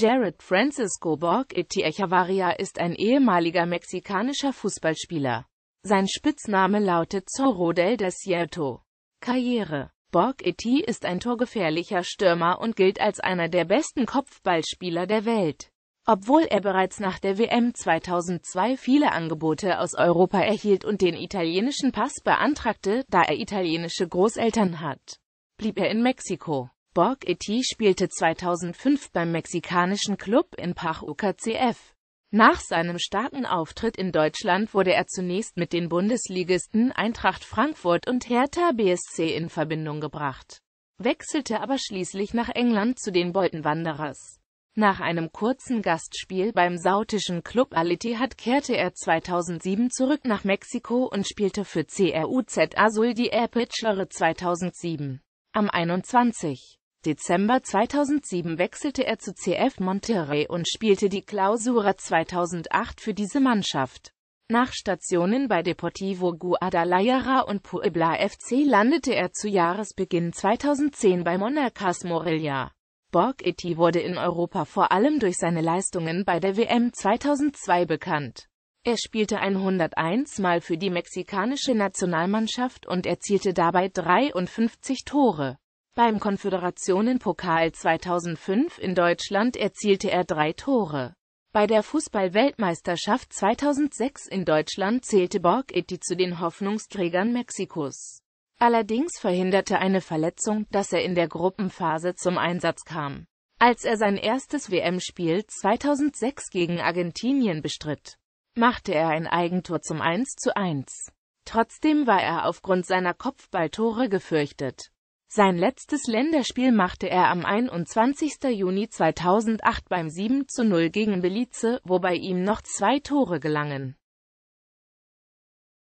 Jared Francisco Borghetti Echevarria ist ein ehemaliger mexikanischer Fußballspieler. Sein Spitzname lautet Zorro del Desierto. Karriere Borghetti ist ein torgefährlicher Stürmer und gilt als einer der besten Kopfballspieler der Welt. Obwohl er bereits nach der WM 2002 viele Angebote aus Europa erhielt und den italienischen Pass beantragte, da er italienische Großeltern hat, blieb er in Mexiko. Borghetti spielte 2005 beim mexikanischen Club in Pachuca CF. Nach seinem starken Auftritt in Deutschland wurde er zunächst mit den Bundesligisten Eintracht Frankfurt und Hertha BSC in Verbindung gebracht, wechselte aber schließlich nach England zu den Bolton Wanderers. Nach einem kurzen Gastspiel beim sautischen Club Al Ittihad kehrte er 2007 zurück nach Mexiko und spielte für CRUZ Azul die Aperture 2007. Am 21. Dezember 2007 wechselte er zu CF Monterrey und spielte die Clausura 2008 für diese Mannschaft. Nach Stationen bei Deportivo Guadalajara und Puebla FC landete er zu Jahresbeginn 2010 bei Monarcas Morelia. Borghetti wurde in Europa vor allem durch seine Leistungen bei der WM 2002 bekannt. Er spielte 101 Mal für die mexikanische Nationalmannschaft und erzielte dabei 53 Tore. Beim Konföderationenpokal 2005 in Deutschland erzielte er drei Tore. Bei der Fußball-Weltmeisterschaft 2006 in Deutschland zählte Borghetti zu den Hoffnungsträgern Mexikos. Allerdings verhinderte eine Verletzung, dass er in der Gruppenphase zum Einsatz kam. Als er sein erstes WM-Spiel 2006 gegen Argentinien bestritt, machte er ein Eigentor zum 1:1. Trotzdem war er aufgrund seiner Kopfballtore gefürchtet. Sein letztes Länderspiel machte er am 21. Juni 2008 beim 7:0 gegen Belize, wobei ihm noch zwei Tore gelangen